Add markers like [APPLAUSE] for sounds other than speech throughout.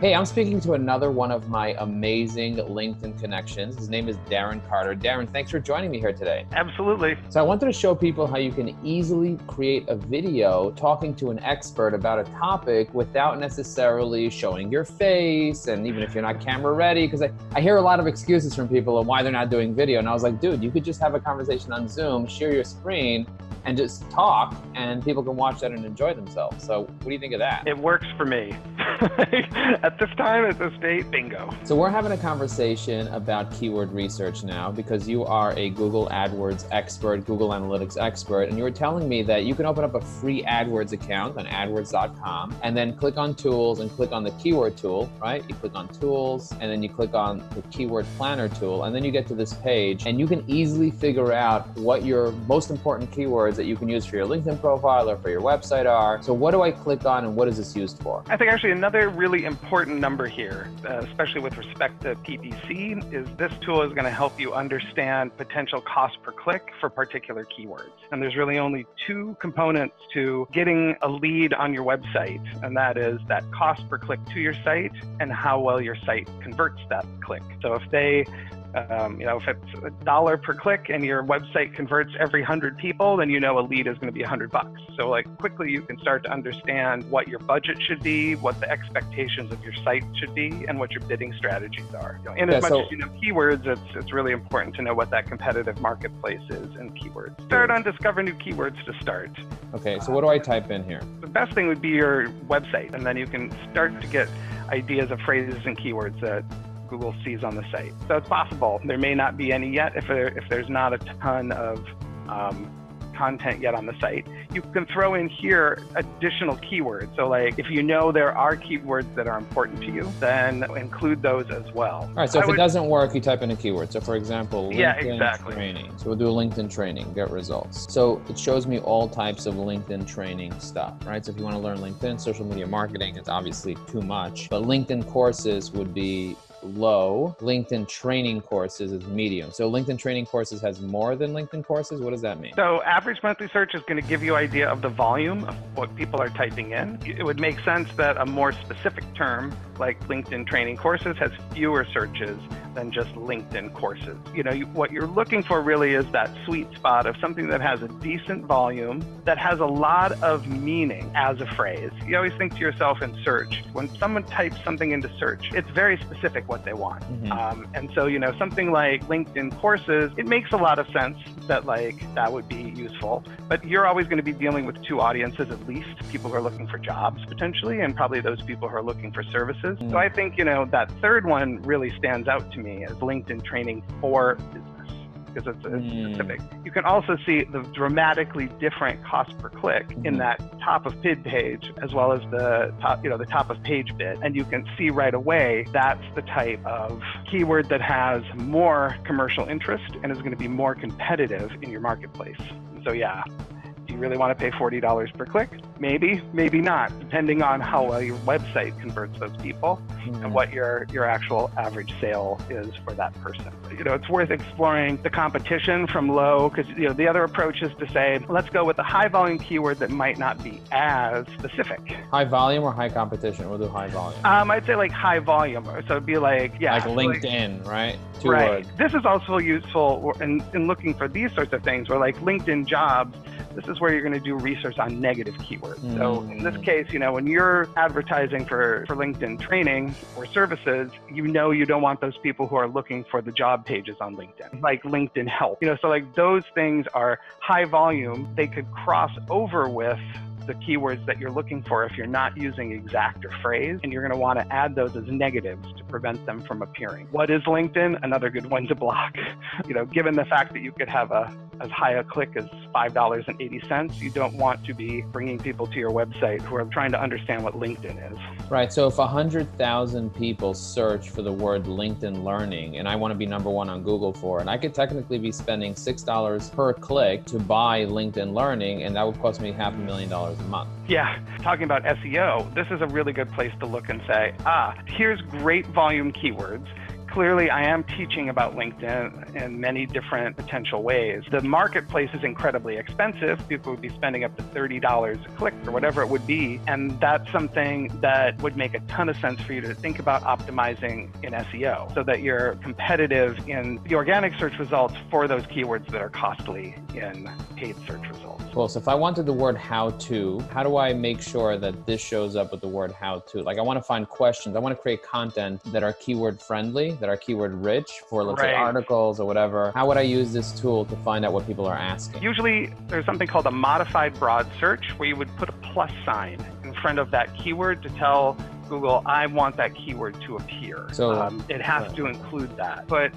Hey, I'm speaking to another one of my amazing LinkedIn connections. His name is Darren Carter. Darren, thanks for joining me here today. Absolutely. So, I wanted to show people how you can easily create a video talking to an expert about a topic without necessarily showing your face. And even if you're not camera ready, because I, I hear a lot of excuses from people on why they're not doing video. And I was like, dude, you could just have a conversation on Zoom, share your screen, and just talk, and people can watch that and enjoy themselves. So, what do you think of that? It works for me. [LAUGHS] at this time, at this date, bingo. So, we're having a conversation about keyword research now because you are a Google AdWords expert, Google Analytics expert, and you were telling me that you can open up a free AdWords account on AdWords.com and then click on Tools and click on the keyword tool, right? You click on Tools and then you click on the Keyword Planner tool, and then you get to this page, and you can easily figure out what your most important keywords that you can use for your LinkedIn profile or for your website are. So, what do I click on and what is this used for? I think actually another really important number here, uh, especially with respect to PPC, is this tool is going to help you understand potential cost per click for particular keywords. And there's really only two components to getting a lead on your website, and that is that cost per click to your site and how well your site converts that click. So, if they um, you know, if it's a dollar per click and your website converts every hundred people, then you know a lead is going to be a hundred bucks. So like quickly you can start to understand what your budget should be, what the expectations of your site should be, and what your bidding strategies are. You know, and yeah, as much so, as you know keywords, it's it's really important to know what that competitive marketplace is in keywords. Start on discover new keywords to start. Okay, so what do I type in here? The best thing would be your website, and then you can start to get ideas of phrases and keywords that Google sees on the site. So it's possible. There may not be any yet if, there, if there's not a ton of um, content yet on the site. You can throw in here additional keywords. So, like if you know there are keywords that are important to you, then include those as well. All right. So I if would, it doesn't work, you type in a keyword. So, for example, LinkedIn yeah, exactly. training. So we'll do a LinkedIn training, get results. So it shows me all types of LinkedIn training stuff, right? So if you want to learn LinkedIn, social media marketing, it's obviously too much. But LinkedIn courses would be low. LinkedIn training courses is medium. So LinkedIn training courses has more than LinkedIn courses. What does that mean? So average monthly search is going to give you idea of the volume of what people are typing in. It would make sense that a more specific term like LinkedIn training courses has fewer searches than just LinkedIn courses. You know, you, what you're looking for really is that sweet spot of something that has a decent volume, that has a lot of meaning as a phrase. You always think to yourself in search, when someone types something into search, it's very specific what they want. Mm-hmm. Um, and so, you know, something like LinkedIn courses, it makes a lot of sense that like that would be useful, but you're always going to be dealing with two audiences at least, people who are looking for jobs potentially, and probably those people who are looking for services. Mm-hmm. So I think, you know, that third one really stands out to me as LinkedIn training for business because it's, it's mm. specific. You can also see the dramatically different cost per click mm-hmm. in that top of PID page as well as the top, you know, the top of page bid, and you can see right away that's the type of keyword that has more commercial interest and is going to be more competitive in your marketplace. So yeah, really want to pay $40 per click? Maybe, maybe not, depending on how well your website converts those people mm-hmm. and what your, your actual average sale is for that person. You know, it's worth exploring the competition from low because, you know, the other approach is to say, let's go with a high volume keyword that might not be as specific. High volume or high competition? We'll do high volume. Um, I'd say like high volume. So it'd be like, yeah. Like LinkedIn, like, right? Two right. Words. This is also useful in, in looking for these sorts of things where like LinkedIn jobs this is where you're going to do research on negative keywords. Mm. So in this case, you know, when you're advertising for, for LinkedIn training or services, you know you don't want those people who are looking for the job pages on LinkedIn, like LinkedIn help. You know, so like those things are high volume. They could cross over with the keywords that you're looking for if you're not using exact or phrase, and you're going to want to add those as negatives to prevent them from appearing. What is LinkedIn? Another good one to block. [LAUGHS] you know, given the fact that you could have a as high a click as $5.80, you don't want to be bringing people to your website who are trying to understand what LinkedIn is. Right. So if 100,000 people search for the word LinkedIn learning and I want to be number one on Google for it, and I could technically be spending $6 per click to buy LinkedIn learning, and that would cost me half a million dollars a month. Yeah, talking about SEO, this is a really good place to look and say, ah, here's great volume keywords clearly I am teaching about LinkedIn in many different potential ways. The marketplace is incredibly expensive. People would be spending up to $30 a click or whatever it would be. And that's something that would make a ton of sense for you to think about optimizing in SEO so that you're competitive in the organic search results for those keywords that are costly in paid search results. Well, So if I wanted the word how to, how do I make sure that this shows up with the word how to? Like I want to find questions. I want to create content that are keyword friendly, that are keyword rich for let's say articles or whatever. How would I use this tool to find out what people are asking? Usually, there's something called a modified broad search where you would put a plus sign in front of that keyword to tell Google, I want that keyword to appear. So- um, it has to include that. But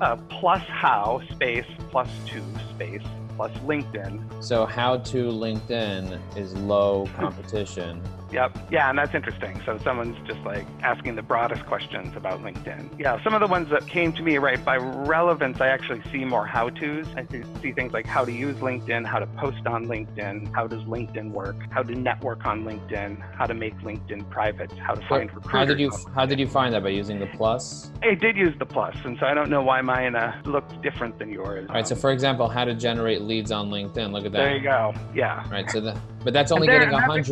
uh, plus how space plus two space plus LinkedIn. So how to LinkedIn is low competition. Yep. Yeah, and that's interesting. So someone's just like asking the broadest questions about LinkedIn. Yeah, some of the ones that came to me, right, by relevance, I actually see more how to's. I see- things like how to use LinkedIn, how to post on LinkedIn, how does LinkedIn work, how to network on LinkedIn, how to make LinkedIn private, how to find recruiters. How did you how did you find that by using the plus? I did use the plus, and so I don't know why mine uh, looked different than yours. All right. So for example, how to generate leads on LinkedIn. Look at that. there you go. Yeah. All right. So that but that's only there- getting and a that's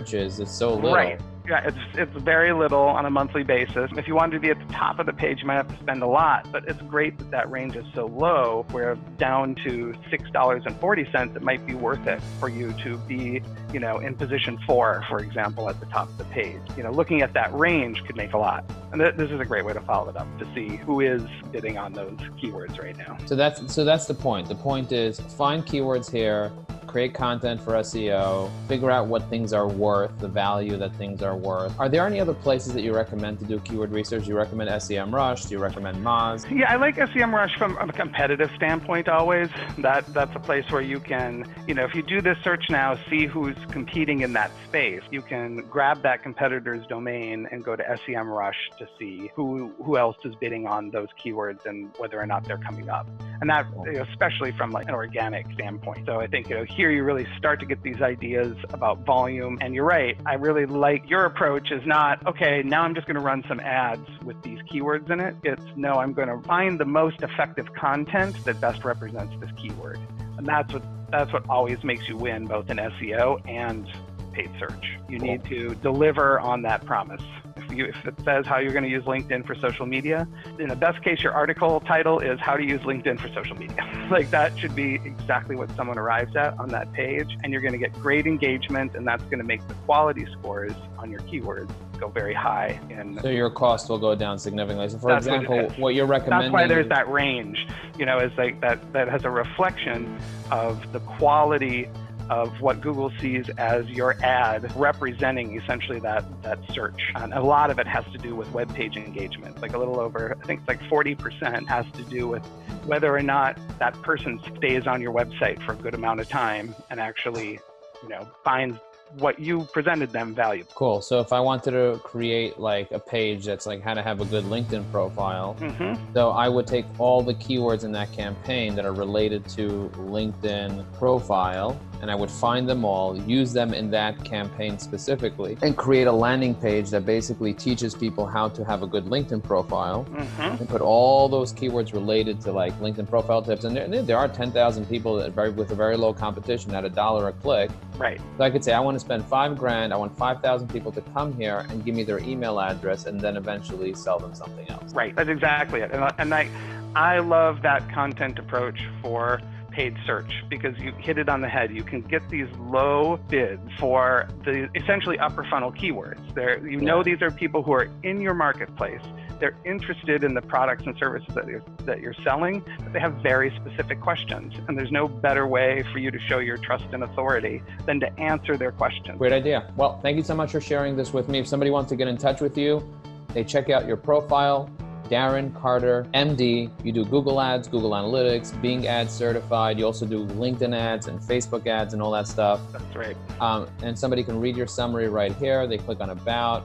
a hundred good a hundred range. searches. It's so little. Right. Yeah, it's it's very little on a monthly basis. If you wanted to be at the top of the page, you might have to spend a lot. But it's great that that range is so low, where down to six dollars and forty cents, it might be worth it for you to be, you know, in position four, for example, at the top of the page. You know, looking at that range could make a lot. And th- this is a great way to follow it up to see who is bidding on those keywords right now. So that's so that's the point. The point is find keywords here, create content for SEO, figure out what things are worth, the value that things are worth. Are there any other places that you recommend to do keyword research? Do you recommend SEMrush? Do you recommend Moz? Yeah, I like SEMrush from a competitive standpoint always. That that's a place where you can, you know, if you do this search now, see who's competing in that space. You can grab that competitor's domain and go to SEMrush to see who who else is bidding on those keywords and whether or not they're coming up. And that you know, especially from like an organic standpoint. So I think you know here you really start to get these ideas about volume. And you're right. I really like your approach is not okay. Now I'm just going to run some ads with these keywords in it. It's no, I'm going to find the most effective content that best represents this keyword. And that's what that's what always makes you win both in SEO and paid search. You need to deliver on that promise. If, you, if it says how you're going to use LinkedIn for social media, in the best case, your article title is how to use LinkedIn for social media. [LAUGHS] like that should be exactly what someone arrives at on that page. And you're going to get great engagement, and that's going to make the quality scores on your keywords go very high. And So your cost will go down significantly. So for That's what example, what, you're recommending that's why there's that range, you know, is like that that has a reflection of the quality of what Google sees as your ad representing essentially that that search. And a lot of it has to do with web page engagement. Like a little over, I think it's like 40% has to do with whether or not that person stays on your website for a good amount of time and actually, you know, finds what you presented them valuable. Cool. So if I wanted to create like a page that's like how to have a good LinkedIn profile, hmm so I would take all the keywords in that campaign that are related to LinkedIn profile and I would find them all, use them in that campaign specifically, and create a landing page that basically teaches people how to have a good LinkedIn profile. hmm And put all those keywords related to like LinkedIn profile tips, and there, there are 10,000 people that very with a very low competition at a dollar a click. Right. So I could say I want to spend five grand. I want 5,000 people to come here and give me their email address, and then eventually sell them something else. Right. That's exactly it. And, I- and I, I love that content approach for paid search because you hit it on the head. You can get these low bids for the essentially upper funnel keywords. There, you know, these are people who are in your marketplace. They're interested in the products and services that you're, that you're selling, but they have very specific questions. And there's no better way for you to show your trust and authority than to answer their questions. Great idea. Well, thank you so much for sharing this with me. If somebody wants to get in touch with you, they check out your profile. Darren Carter, MD. You do Google Ads, Google Analytics, Bing Ads certified. You also do LinkedIn ads and Facebook ads and all that stuff. That's right. Um, and somebody can read your summary right here. They click on About.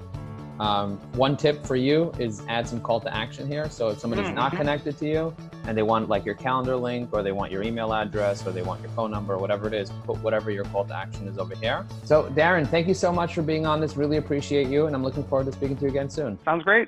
Um, one tip for you is add some call to action here. So if somebody's not Mhm. connected to you and they want like your calendar link or they want your email address or they want your phone number or whatever it is, put whatever your call to action is over here. So Darren, thank you so much for being on this. Really appreciate you. And I'm looking forward to speaking to you again soon. Sounds great.